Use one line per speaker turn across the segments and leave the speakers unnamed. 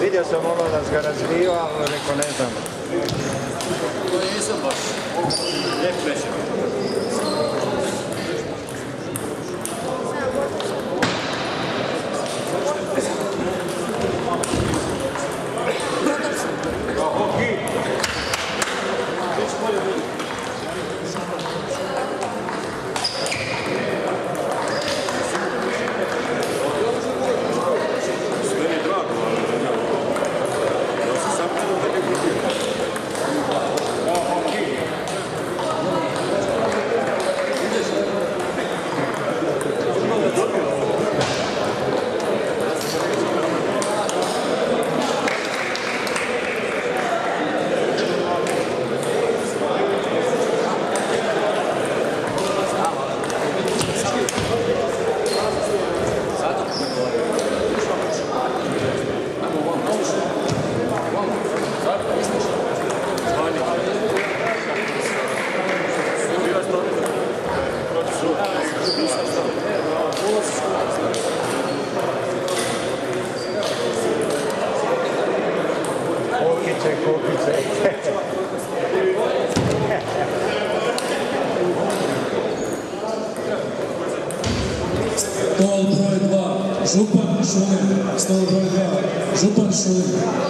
Vidio sam ono da ga razvio, ali rekao ne znam.
To nisam baš. Lijep Chupa, chupa.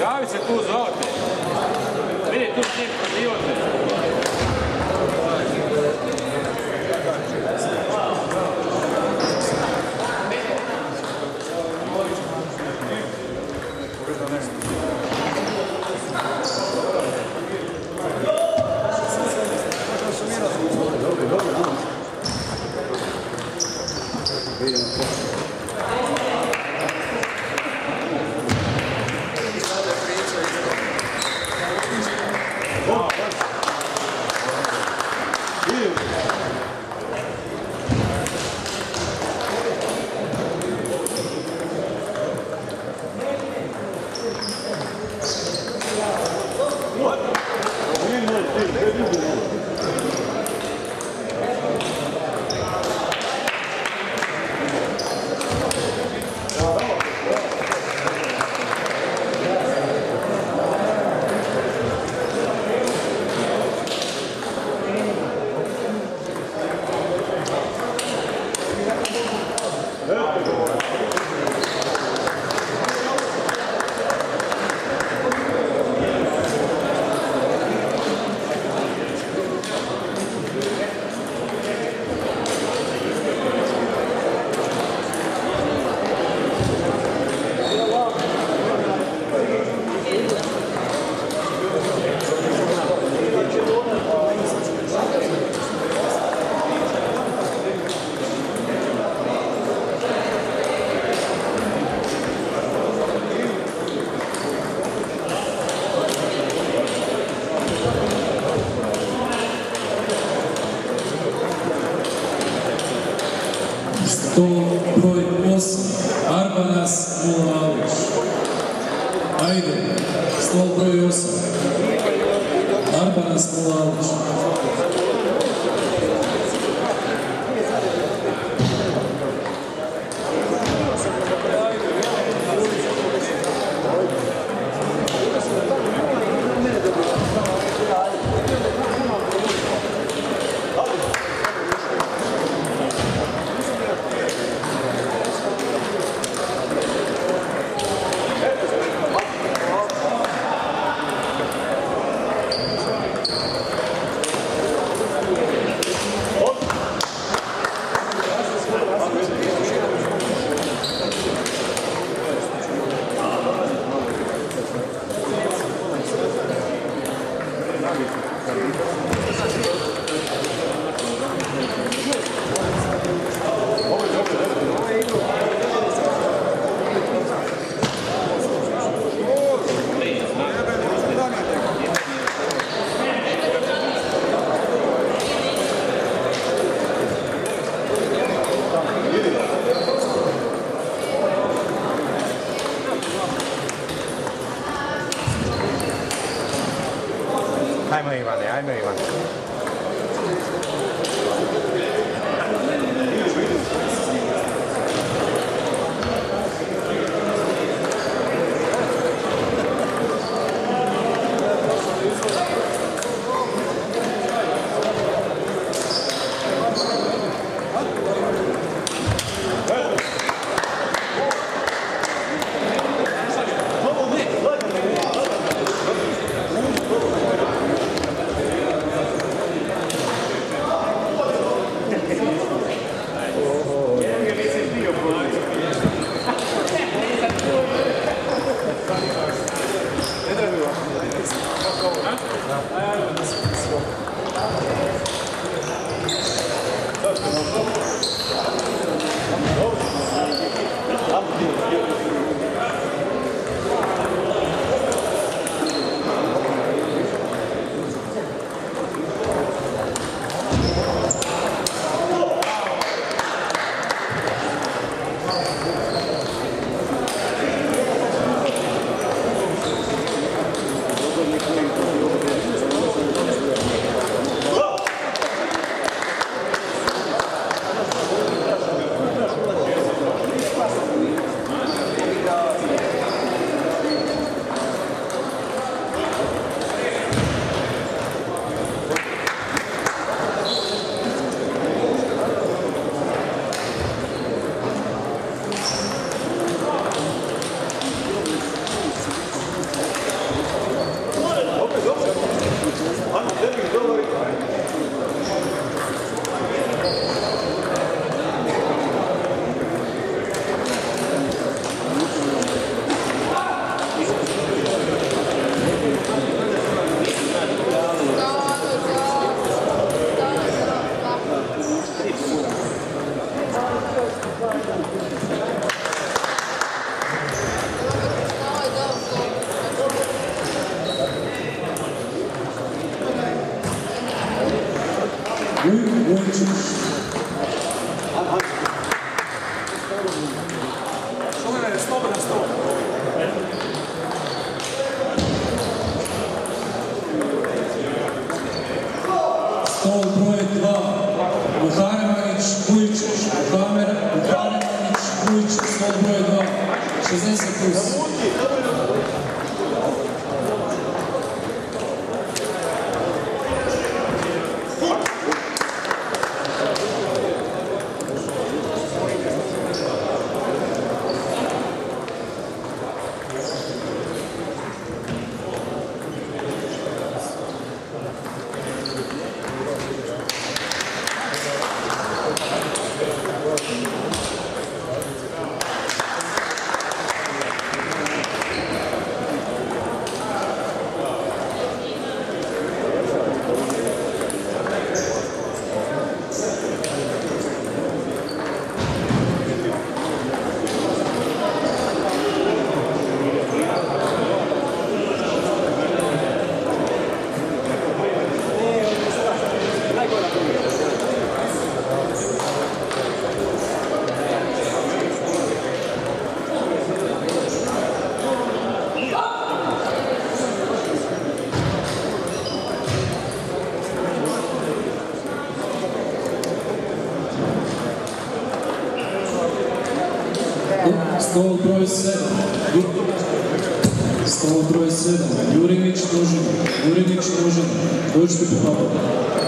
Javi se tu, zvao te. Vidi
tu snimku.
Слава
Богу, Арбана Славовича. Stol
broj 7. Stol broj 7. Jurinić Tužina. Jurinić Tužina. Dođite po papu.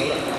días.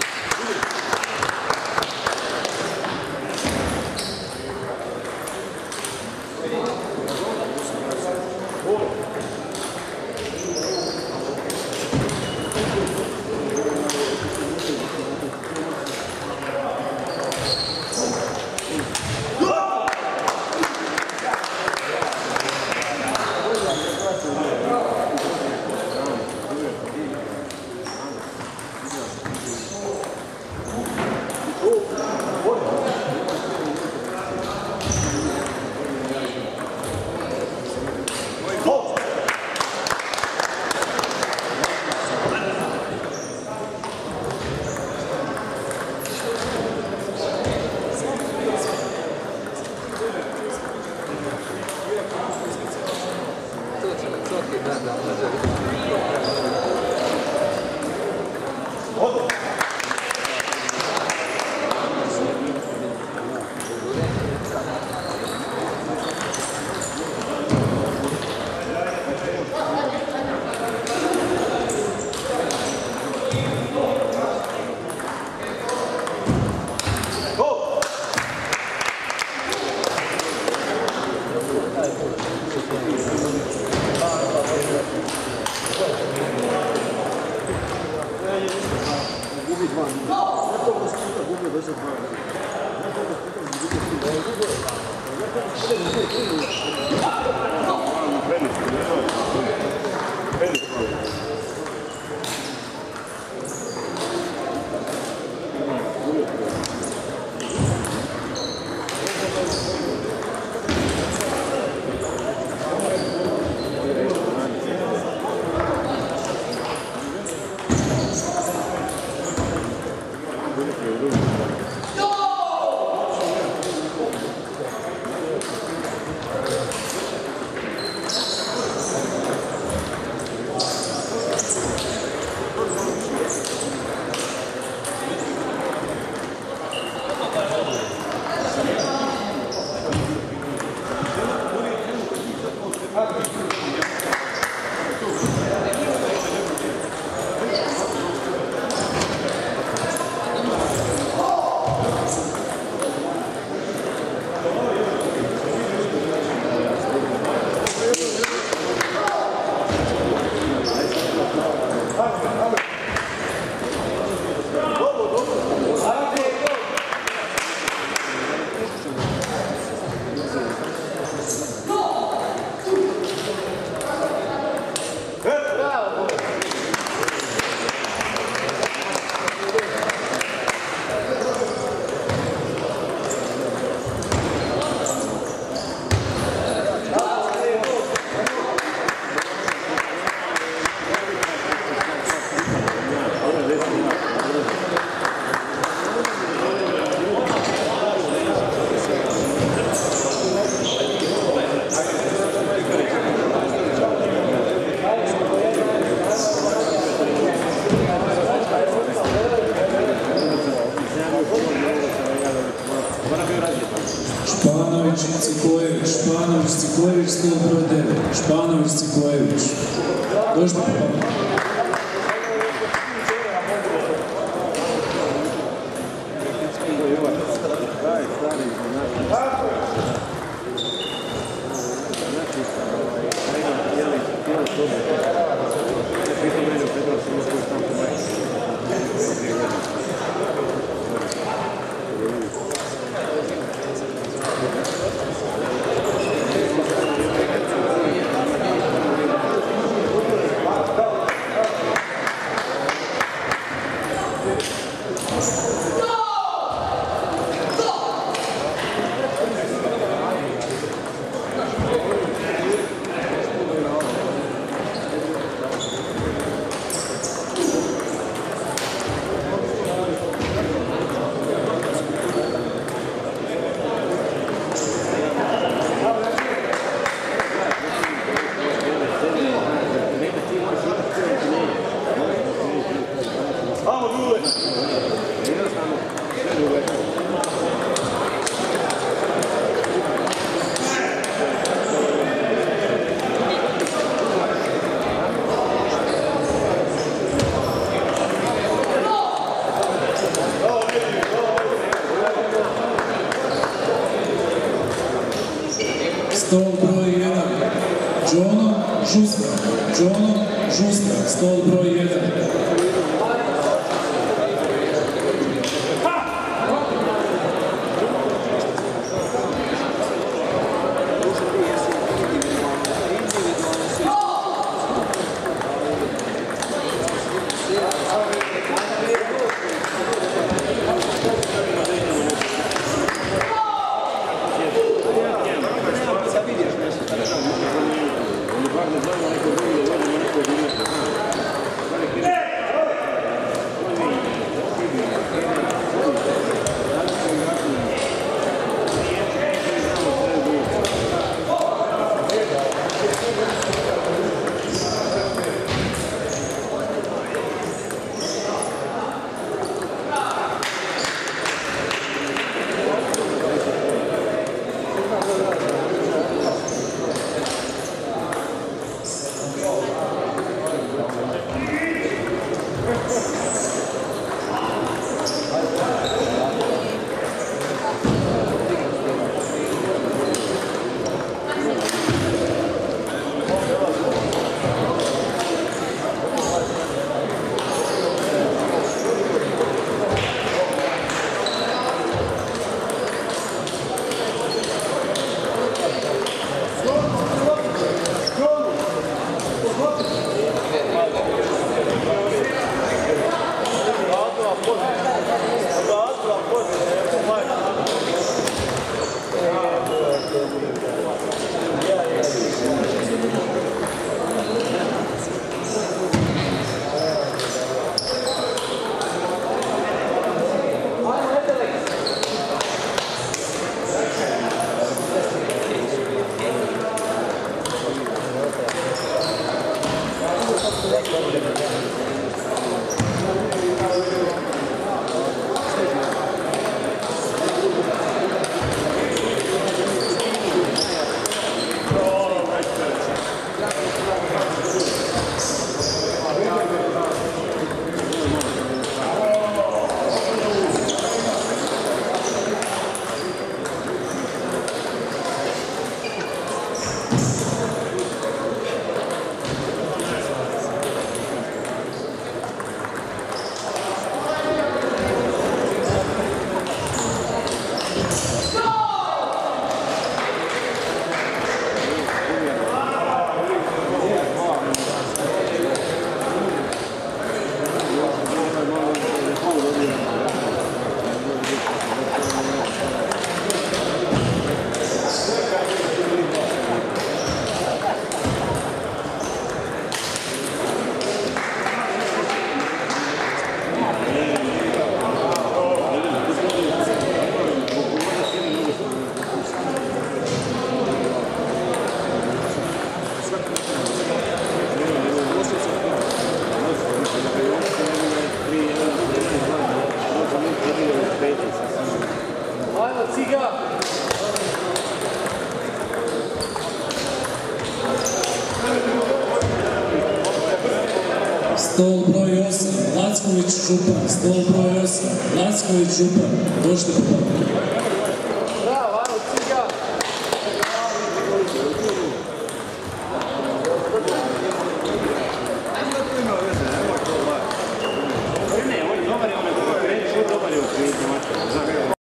Шустра, Джона Шустра, стол број 1.